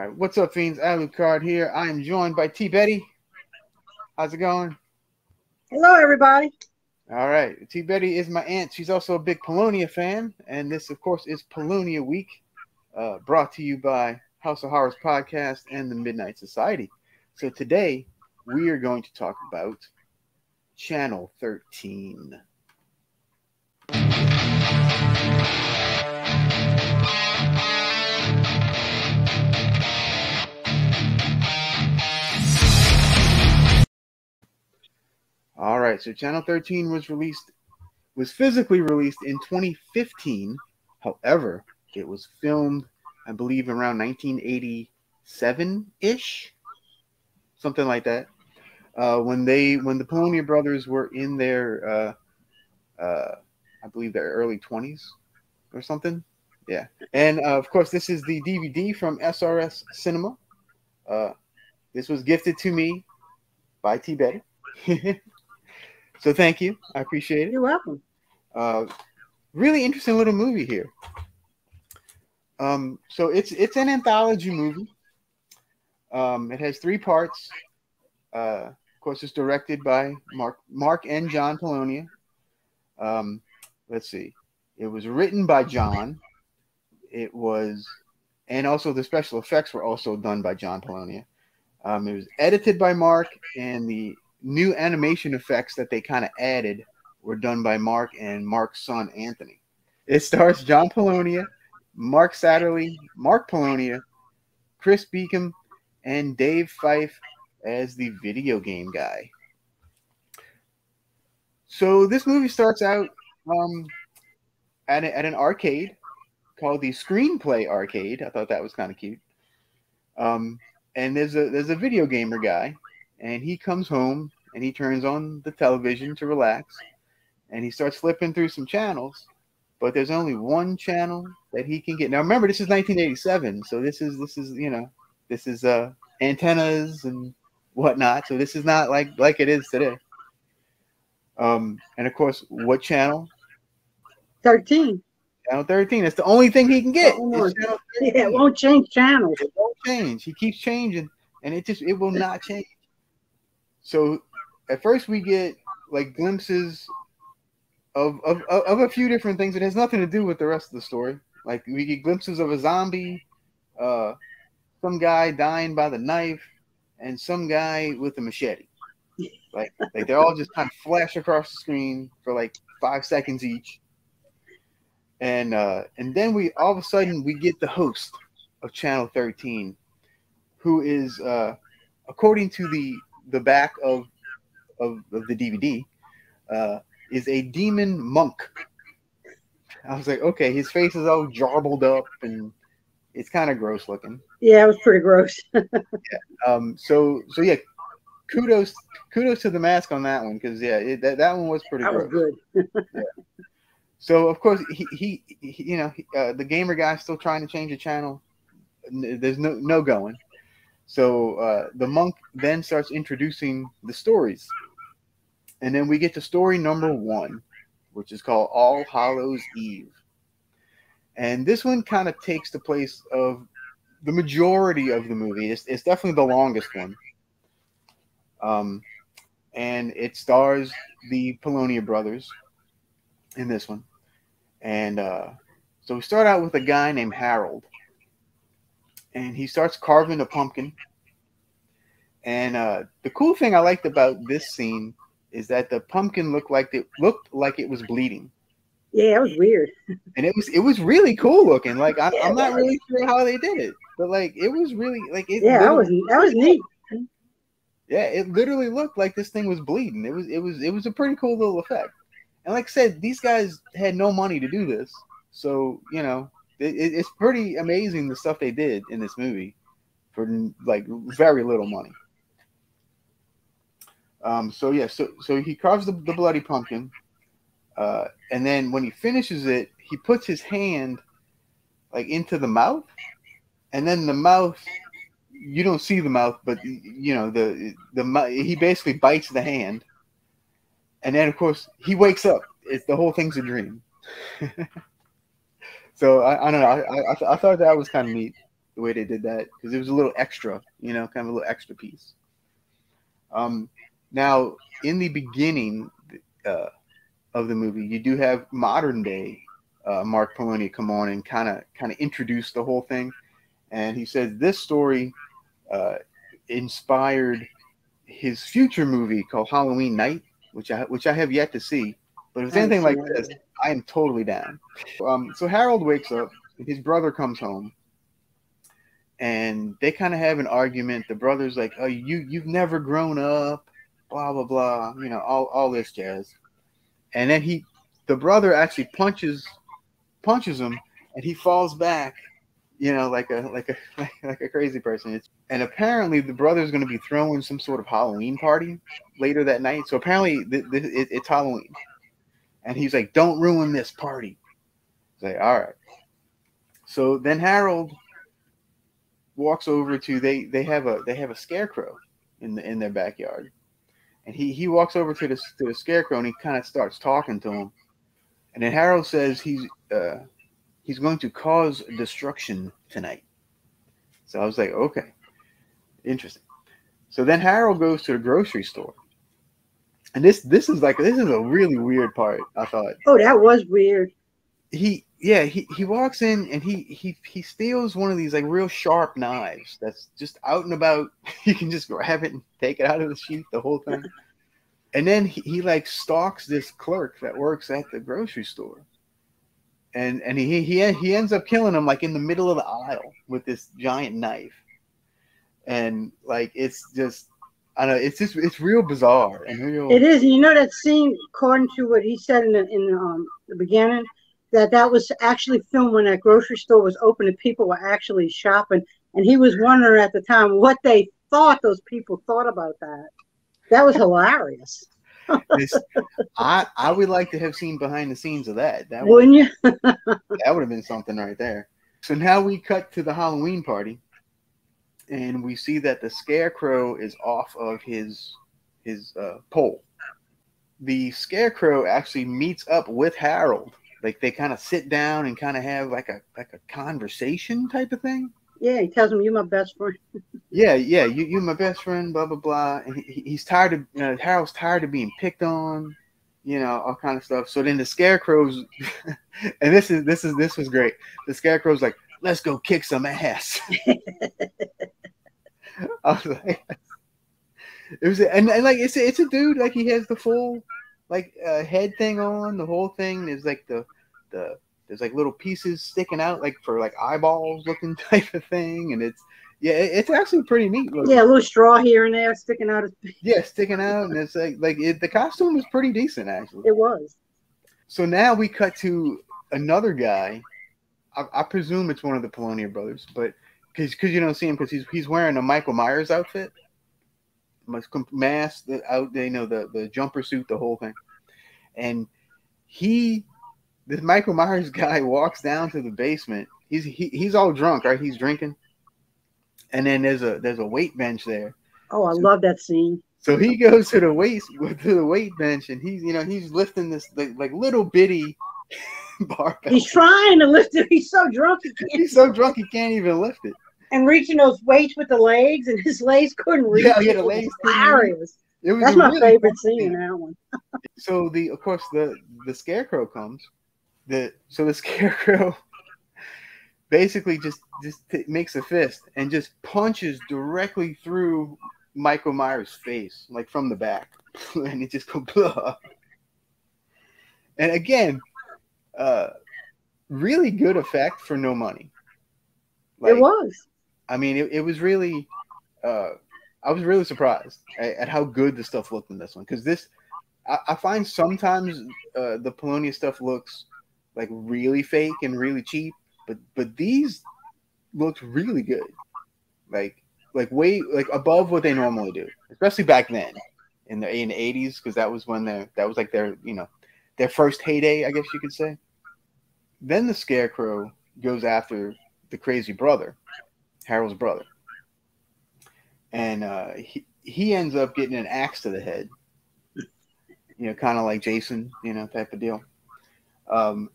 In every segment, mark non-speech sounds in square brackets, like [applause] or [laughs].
All right, what's up, fiends? Al Lucard here. I am joined by T Betty. How's it going? Hello, everybody. All right, T Betty is my aunt. She's also a big Polonia fan, and this, of course, is Polonia Week, uh, brought to you by House of Horrors podcast and the Midnight Society. So today we are going to talk about Channel 13. All right, so Channel 13 was released, was physically released in 2015. However, it was filmed, I believe, around 1987 ish, something like that. Uh, when they, when the Polonia brothers were in their, uh, uh, I believe, their early 20s or something. Yeah, and uh, of course, this is the DVD from SRS Cinema. Uh, this was gifted to me by T Betty. [laughs] So thank you. I appreciate it. You're welcome. Uh, really interesting little movie here. Um, so it's it's an anthology movie. Um, it has three parts. Uh, of course, it's directed by Mark Mark and John Polonia. Um, let's see. It was written by John. It was, and also the special effects were also done by John Polonia. Um, it was edited by Mark, and the new animation effects that they kind of added were done by Mark and Mark's son Anthony. It stars John Polonia, Mark Satterley, Mark Polonia, Chris Beacom, and Dave Fife as the video game guy. So this movie starts out um, at, a, at an arcade called the Screenplay Arcade. I thought that was kind of cute. Um, and there's a there's a video gamer guy and he comes home and he turns on the television to relax and he starts flipping through some channels but there's only one channel that he can get. Now remember this is 1987 so this is this is you know this is uh antennas and whatnot so this is not like like it is today. Um and of course what channel? 13 channel 13 that's the only thing he can get. Oh, yeah, [laughs] it won't change channels. It won't change. He keeps changing and it just it will not change so at first we get like glimpses of, of of a few different things. It has nothing to do with the rest of the story. Like we get glimpses of a zombie, uh, some guy dying by the knife, and some guy with a machete. Like like they all just kind of flash across the screen for like five seconds each. And uh, and then we all of a sudden we get the host of Channel 13, who is uh, according to the the back of of, of the DVD uh, is a demon monk. I was like, okay, his face is all jarbled up and it's kind of gross looking. Yeah, it was pretty gross. [laughs] yeah. Um. So so yeah, kudos kudos to the mask on that one because yeah, it, that that one was pretty. That gross. was good. [laughs] yeah. So of course he, he, he you know uh, the gamer guy's still trying to change the channel. There's no no going. So uh, the monk then starts introducing the stories. And then we get to story number one, which is called All Hallows Eve. And this one kind of takes the place of the majority of the movie. It's, it's definitely the longest one. Um, and it stars the Polonia brothers in this one. And uh, so we start out with a guy named Harold and he starts carving a pumpkin. And uh, the cool thing I liked about this scene is that the pumpkin looked like it looked like it was bleeding. Yeah, it was weird. And it was it was really cool looking. Like I'm, yeah, I'm not really sure how they did it, but like it was really like it. Yeah, that was that was neat. Yeah, it literally looked like this thing was bleeding. It was it was it was a pretty cool little effect. And like I said, these guys had no money to do this, so you know it, it's pretty amazing the stuff they did in this movie for like very little money. Um, so yeah, so so he carves the, the bloody pumpkin, uh, and then when he finishes it, he puts his hand like into the mouth, and then the mouth you don't see the mouth, but you know the the he basically bites the hand, and then of course he wakes up. It's the whole thing's a dream. [laughs] So I, I don't know. I, I, I thought that was kind of neat the way they did that because it was a little extra, you know, kind of a little extra piece. Um, now in the beginning uh, of the movie, you do have modern day uh, Mark Polonia come on and kind of kind of introduce the whole thing, and he says this story uh, inspired his future movie called Halloweenight, which I which I have yet to see. But if it's anything like this, I am totally down. Um, so Harold wakes up, his brother comes home, and they kind of have an argument. The brother's like, "Oh, you you've never grown up," blah blah blah, you know, all all this jazz. And then he, the brother actually punches punches him, and he falls back, you know, like a like a [laughs] like a crazy person. It's, and apparently the brother's going to be throwing some sort of Halloween party later that night. So apparently th- th- it, it's Halloween, and he's like, "Don't ruin this party." He's like, "All right." So then Harold walks over to they they have a they have a scarecrow in the in their backyard, and he he walks over to the to the scarecrow and he kind of starts talking to him, and then Harold says he's uh, he's going to cause destruction tonight. So I was like, okay, interesting. So then Harold goes to the grocery store, and this this is like this is a really weird part. I thought. Oh, that was weird. He yeah he, he walks in and he he he steals one of these like real sharp knives that's just out and about. [laughs] You can just grab it and take it out of the sheath, the whole thing. And then he, he like stalks this clerk that works at the grocery store and and he he he ends up killing him like in the middle of the aisle with this giant knife, and like it's just I know it's just it's real bizarre and real. It is, and you know that scene, according to what he said in the in um, the beginning, that that was actually filmed when that grocery store was open and people were actually shopping, and he was wondering at the time what they thought those people thought about that. That was hilarious. [laughs] I I would like to have seen behind the scenes of that. That Wouldn't you? [laughs] that would have been something right there. So now we cut to the Halloween party, and we see that the scarecrow is off of his his uh, pole. The scarecrow actually meets up with Harold. Like they kind of sit down and kind of have like a like a conversation type of thing. Yeah, he tells him you're my best friend. [laughs] Yeah, yeah, you you're my best friend, blah blah blah. And he, he's tired of you know, Harold's tired of being picked on, you know, all kind of stuff. So then the scarecrows, [laughs] and this is this is this was great. The scarecrow's like, let's go kick some ass. [laughs] I was like, it was, and, and like it's a, it's a dude like he has the full like uh, head thing on, the whole thing. There's like the the there's like little pieces sticking out like for like eyeballs looking [laughs] type of thing, and it's yeah, it- it's actually pretty neat. Looking. Yeah, a little straw here and there sticking out. [laughs] Yeah, sticking out, and it's like like it, the costume was pretty decent actually. it was. So now we cut to another guy. I, I presume it's one of the Polonia brothers, but because because you don't see him because he's he's wearing a Michael Myers outfit, mask, the out, you know the the jumper suit, the whole thing, and he, this Michael Myers [laughs] guy walks down to the basement. He's he, he's all drunk, right? He's drinking, and then there's a there's a weight bench there. Oh, I love that scene. So he goes to the weight to the weight bench, and he's you know he's lifting this like, like little bitty [laughs] barbell. He's trying to lift it. He's so drunk he can't. He's so drunk he can't even lift it. and reaching those weights with the legs, and his legs couldn't reach. Yeah, yeah, it. the It was legs hilarious. It was That's my really favorite scene in that one. [laughs] So the of course the the scarecrow comes. The so the [laughs] scarecrow basically just just t- makes a fist and just punches directly through Michael Myers' face, like from the back, and it just goes. Blah. And again, uh, really good effect for no money. it was. I mean, it, it was really, uh, I was really surprised at, at how good the stuff looked in this one. Because this, I, I find sometimes uh, the Polonia stuff looks like really fake and really cheap, but but these looked really good, like like way like above what they normally do, especially back then in the in the eighties, because that was when they that was like their you know their first heyday, I guess you could say. Then the Scarecrow goes after the crazy brother, Harold's brother. And uh, he, he ends up getting an axe to the head, you know, kind of like Jason, you know, type of deal. Um,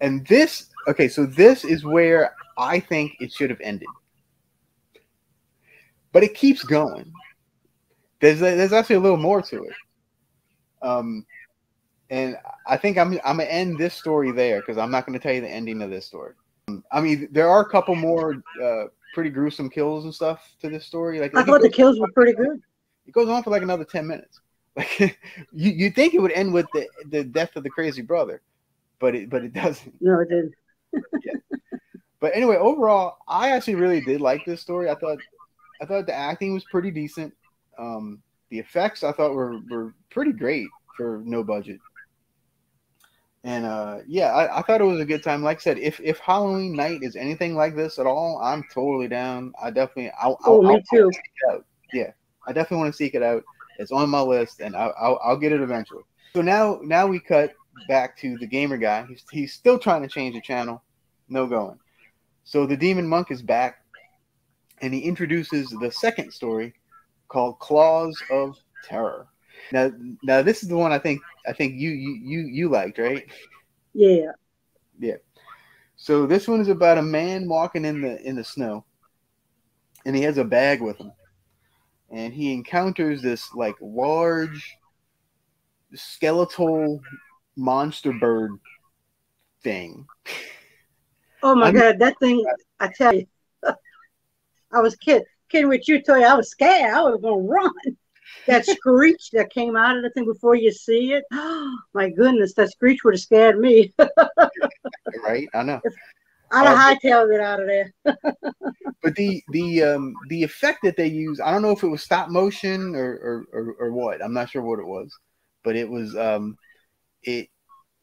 and this, okay, so this is where I think it should have ended. but it keeps going. There's there's actually a little more to it. Um, and I think I'm I'm gonna end this story there because I'm not gonna tell you the ending of this story. I mean, there are a couple more uh, pretty gruesome kills and stuff to this story. Like I thought the kills were pretty good. It goes on for like another ten minutes. [laughs] Like you you think it would end with the the death of the crazy brother, but it but it doesn't. No, it didn't. [laughs] yeah. But anyway, overall, I actually really did like this story. I thought I thought the acting was pretty decent. Um, the effects I thought were were pretty great for no budget. And uh, yeah, I, I, thought it was a good time. Like I said, if if Halloweenight is anything like this at all, I'm totally down. I definitely, I'll, oh, I'll, me too. Yeah, I definitely want to seek it out. It's on my list, and I'll, I'll, I'll get it eventually. So now now we cut back to the gamer guy. He's he's still trying to change the channel. No going. So the demon monk is back, and he introduces the second story called Claws of Terror. Now, now this is the one I think I think you you you you liked, right? Yeah. Yeah. So this one is about a man walking in the in the snow, and he has a bag with him, and he encounters this like large skeletal monster bird thing. Oh my I'm, god, that thing! I tell you, [laughs] I was kid kidding with you. You, I was scared. I was gonna run that screech that came out of the thing before you see it. Oh, [gasps] my goodness, that screech would have scared me. [laughs] right, I know. I'd have uh, hightailed it out of there. [laughs] but the the um the effect that they use, I don't know if it was stop motion or or, or, or what. I'm not sure what it was, but it was um it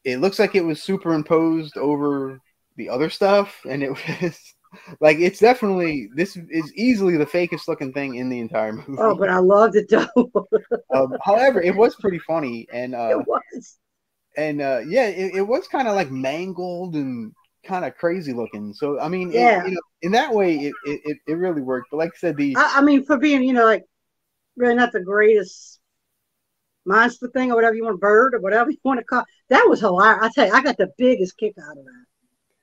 it looks like it was superimposed over the other stuff, and it [laughs] was like it's definitely this is easily the fakest looking thing in the entire movie. Oh, but I loved it though. [laughs] um, however, it was pretty funny, and uh, it was, and uh, yeah, it, it was kind of like mangled and kind of crazy looking. So I mean, yeah, it, you know, in that way, it, it it really worked. But like I said, the I, I mean, for being you know like really not the greatest monster thing or whatever you want, bird or whatever [laughs] you want to call, that was hilarious. I tell you, I got the biggest kick out of that.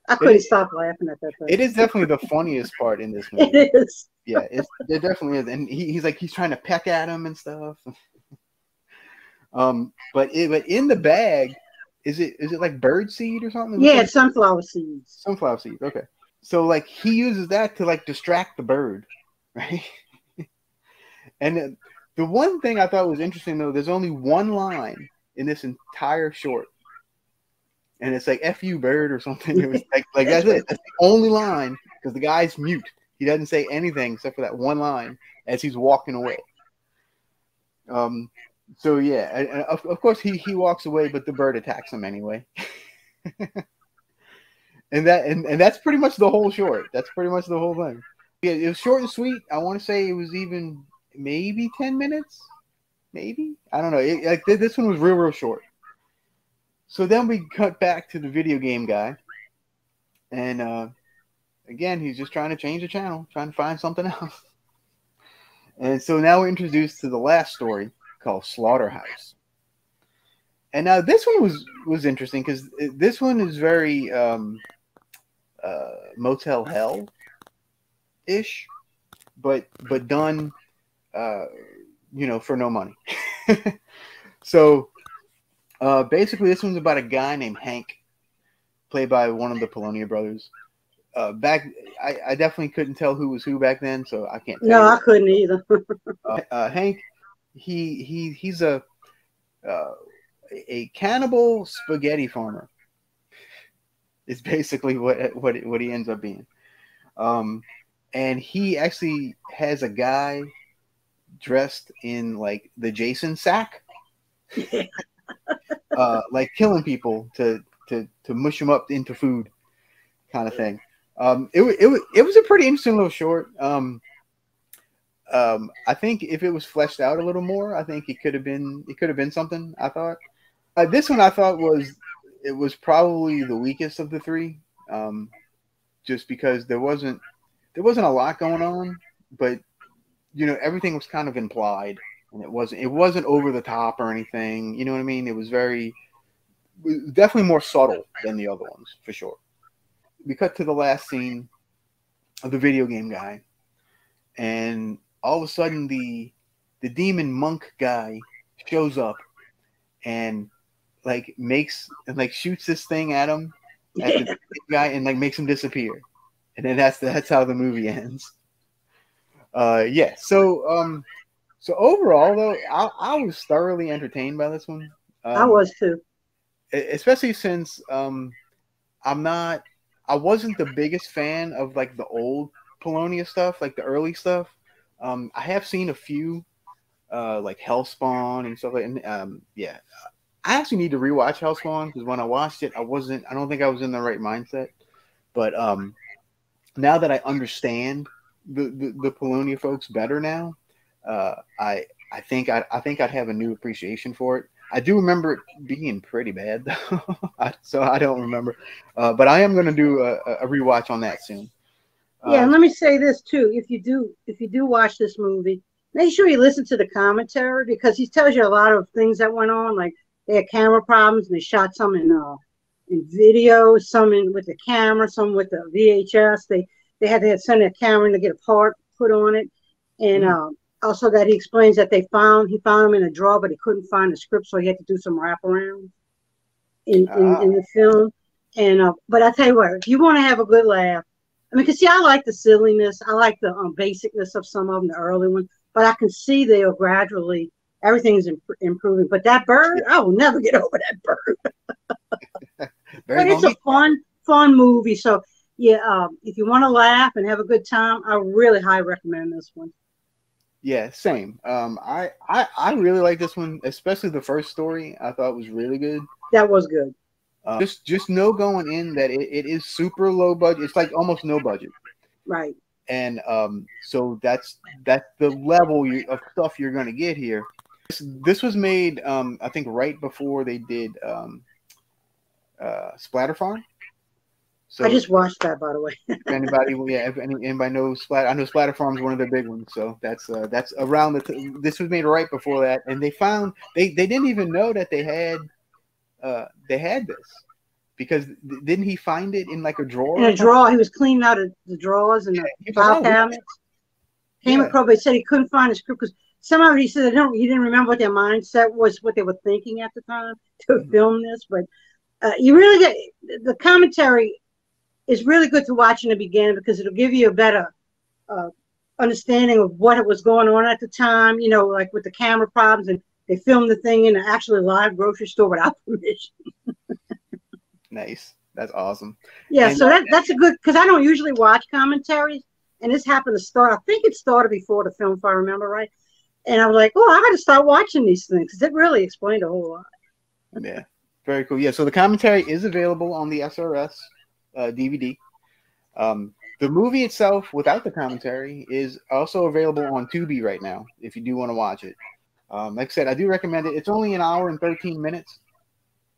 I couldn't stop laughing at that. Thing. It is definitely the funniest part in this [laughs] movie. It is. Yeah, it's, it definitely is, and he, he's like he's trying to peck at him and stuff. [laughs] um, but it, but in the bag, is it is it like bird seed or something? Yeah, it's sunflower seeds. Sunflower seeds. Okay, so like he uses that to like distract the bird, [laughs] right? and the one thing I thought was interesting though, there's only one line in this entire short and it's like "f you, bird" or something. It was [laughs] like like that's it. That's the only line because the guy's mute. He doesn't say anything except for that one line as he's walking away. Um. So yeah, and, and of, of course he he walks away, but the bird attacks him anyway. [laughs] and that and, and that's pretty much the whole short. That's pretty much the whole thing. Yeah, it was short and sweet. I want to say it was even maybe ten minutes, maybe I don't know. It, like this one was real real short. So then we cut back to the video game guy, and uh, again, he's just trying to change the channel, trying to find something [laughs] else. And so now we're introduced to the last story called Slaughterhouse. And now this one was was interesting because this one is very um, uh, Motel Hell ish, but but done, uh, you know, for no money. [laughs] so uh, basically, this one's about a guy named Hank, played by one of the Polonia brothers. Uh, back, I, I, definitely couldn't tell who was who back then, so I can't. no, you. I couldn't either. [laughs] uh, uh, Hank, he he he's a uh, a cannibal spaghetti farmer. Is basically what what what he ends up being, um, and he actually has a guy dressed in like the Jason sack. [laughs] uh, like killing people to to to mush them up into food, kind of thing. Um, it it it was a pretty interesting little short. Um, um, I think if it was fleshed out a little more, I think it could have been it could have been something. I thought uh, this one I thought was it was probably the weakest of the three, um, just because there wasn't there wasn't a lot going on, but you know everything was kind of implied and it wasn't it wasn't over the top or anything. You know what I mean? It was very definitely more subtle than the other ones for sure. We cut to the last scene of the video game guy, and all of a sudden the the demon monk guy shows up and like makes and like shoots this thing at him at the [laughs] guy and like makes him disappear. And then that's that's how the movie [laughs] ends. Uh yeah, so um so overall though, I, I was thoroughly entertained by this one. Um, I was too. especially since um I'm not I wasn't the biggest fan of like the old Polonia stuff, like the early stuff. Um I have seen a few uh like Hellspawn and stuff like and um yeah. I actually need to rewatch Hellspawn because when I watched it I wasn't I don't think I was in the right mindset. But um now that I understand the the, the Polonia folks better now, uh I I think I I think I'd have a new appreciation for it. I do remember it being pretty bad, [laughs] though, I- so I don't remember. Uh, but I am going to do a, a rewatch on that soon. Yeah, and Uh, let me say this too: if you do, if you do watch this movie, make sure you listen to the commentary because he tells you a lot of things that went on. Like they had camera problems, and they shot some in uh, in video, some in with the camera, some with the VHS. They they had to send a camera to get a part put on it, and Mhm. um, also that he explains that they found he found them in a drawer, but he couldn't find the script, so he had to do some wraparound in in, in the film. And uh, but I tell you what, if you want to have a good laugh. I mean, cause see, I like the silliness. I like the um, basicness of some of them, the early ones. But I can see they are gradually everything's imp- improving. But that bird, I will never get [laughs] over that bird. [laughs] But it's a fun, fun movie. So yeah, um, if you want to laugh and have a good time, I really highly recommend this one. Yeah, same. Um, I, I I really like this one, especially the first story. I thought was really good. That was good. Uh, just just know going in that it, it is super low budget. It's like almost no budget, Right. and um, so that's that's the level you, of stuff you're going to get here. This, this was made, um, I think, right before they did um, uh, Splatter Farm. So I just watched that, by the way. if anybody, [laughs] yeah, if any, anybody knows Splatter, I know Splatter Farm is one of their big ones. So that's uh, that's around the. T- this was made right before that, and they found they they didn't even know that they had uh they had this because th- didn't he find it in like a drawer? In a drawer, he was cleaning out of the drawers and the He was like, file "Oh, cabinets. Came Yeah. across, but he said he couldn't find his script because somehow he said they don't. He didn't remember what their mindset was, what they were thinking at the time to Mhm. film this. But uh, you really get the commentary is really good to watch in the beginning because it'll give you a better uh, understanding of what it was going on at the time. You know, like with the camera problems and they filmed the thing in an actually live grocery store without [laughs] permission. Nice. That's awesome. Yeah, And- so that that's a good because I don't usually watch commentaries, and this happened to start. I think it started before the film, if I remember right. And I was like, oh, I got to start watching these things because it really explained a whole lot. Yeah. Very cool. Yeah. So the commentary is available on the SRS uh, DVD. Um, the movie itself, without the commentary, is also available on Tubi right now. If you do want to watch it, um, like I said, I do recommend it. It's only an hour and thirteen minutes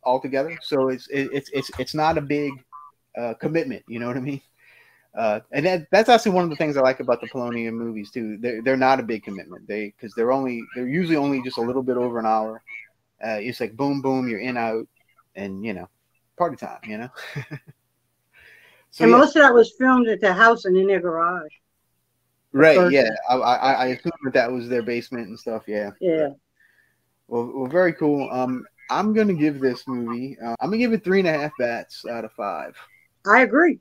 altogether, so it's it, it's it's it's not a big uh, commitment. You know what I mean? Uh, and that, that's actually one of the things I like about the Polonia movies too. They're, they're not a big commitment. They because they're only they're usually only just a little bit over an hour. Uh, it's like boom boom, you're in out, and you know, party time. You know. [laughs] so and yeah, most of that was filmed at their house and in their garage. right, yeah. I, I I assume that that was their basement and stuff. Yeah. Yeah. Well, well, very cool. Um, I'm gonna give this movie. Uh, I'm gonna give it three and a half bats out of five. I agree.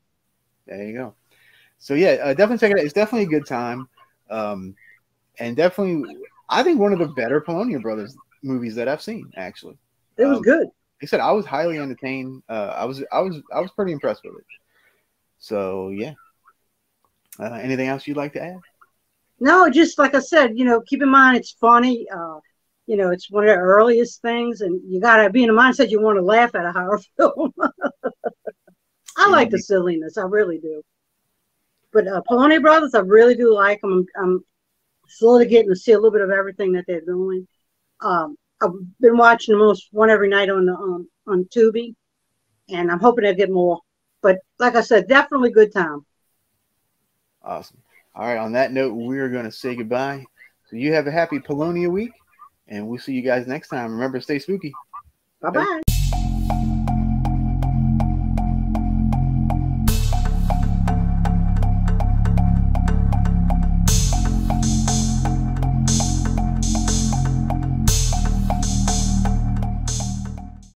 There you go. So yeah, uh, definitely check it out. It's definitely a good time, um, and definitely, I think one of the better Polonia Brothers movies that I've seen. Actually, It was Um, good. like I said, I was highly entertained. Uh, I was, I was, I was pretty impressed with it. So yeah. Uh, anything else you'd like to add? No, just like I said, you know, keep in mind it's funny. Uh, you know, it's one of the earliest things, and you got to be in the mindset you want to laugh at a horror [laughs] film. I like the silliness, I really do. But uh, Polonia Brothers, I really do like them. I'm, I'm slowly getting to see a little bit of everything that they're doing. Um, I've been watching the most one every night on the um, on Tubi, and I'm hoping to get more. But like I said, definitely good time. Awesome. All right. On that note, we're going to say goodbye. So you have a happy Polonia week, and we'll see you guys next time. Remember, stay spooky. Bye bye.